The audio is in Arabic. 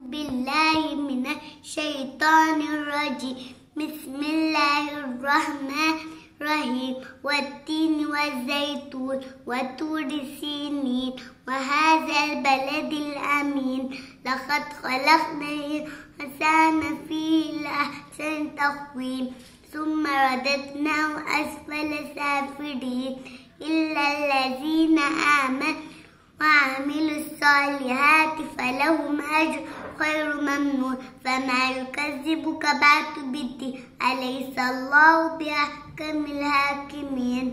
بالله من الشيطان الرجيم. بسم الله الرحمن الرحيم. والتين والزيتون وطور سينين وهذا البلد الأمين. لقد خلقنا الإنسان في أحسن تقويم. ثم رددناه أسفل سافلين. إلا الذين آمنوا وعملوا الصالحات فلهم أجر غير ممنون فما يكذبك بعد بالدين أليس الله بأحكم الحاكمين؟